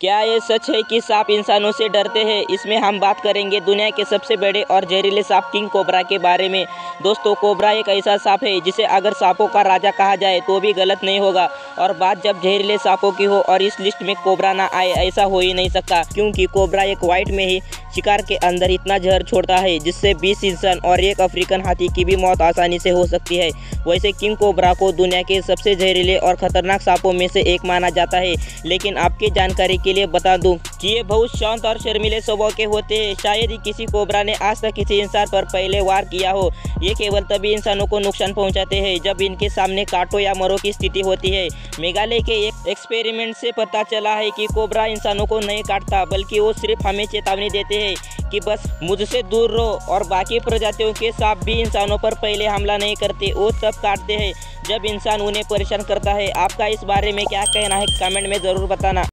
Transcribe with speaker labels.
Speaker 1: क्या ये सच है कि सांप इंसानों से डरते हैं? इसमें हम बात करेंगे दुनिया के सबसे बड़े और जहरीले सांप किंग कोबरा के बारे में। दोस्तों, कोबरा एक ऐसा सांप है जिसे अगर सांपों का राजा कहा जाए तो भी गलत नहीं होगा। और बात जब जहरीले सांपों की हो और इस लिस्ट में कोबरा ना आए, ऐसा हो ही नहीं सकता, क्योंकि कोबरा एक वाइट में ही शिकार के अंदर इतना जहर छोड़ता है, जिससे 20 इंसान और एक अफ्रीकन हाथी की भी मौत आसानी से हो सकती है। वैसे किंग कोबरा को दुनिया के सबसे जहरीले और खतरनाक सांपों में से एक माना जाता है, लेकिन आपकी जानकारी के लिए बता दूँ कि ये बहुत शांत और शर्मिले स्वभाव के होते हैं। शायद ही किसी कोबरा ने आज तक किसी इंसान पर पहले वार किया हो। ये केवल तभी इंसानों को नुकसान पहुंचाते हैं, जब इनके सामने काटो या मरो की स्थिति होती है। मेघालय के एक एक्सपेरिमेंट से पता चला है कि कोबरा इंसानों को नहीं काटता, बल्कि वो सिर्फ़ हमें चेतावनी देते हैं कि बस मुझसे दूर रहो और बाकी प्रजातियों के सांप भी इंसानों पर पहले हमला नहीं करते, वो तब काटते हैं। जब इंसान उन्हें परेशान करता है, आपका इस बारे में क्या कहना है? कमेंट में ज़रूर बताना।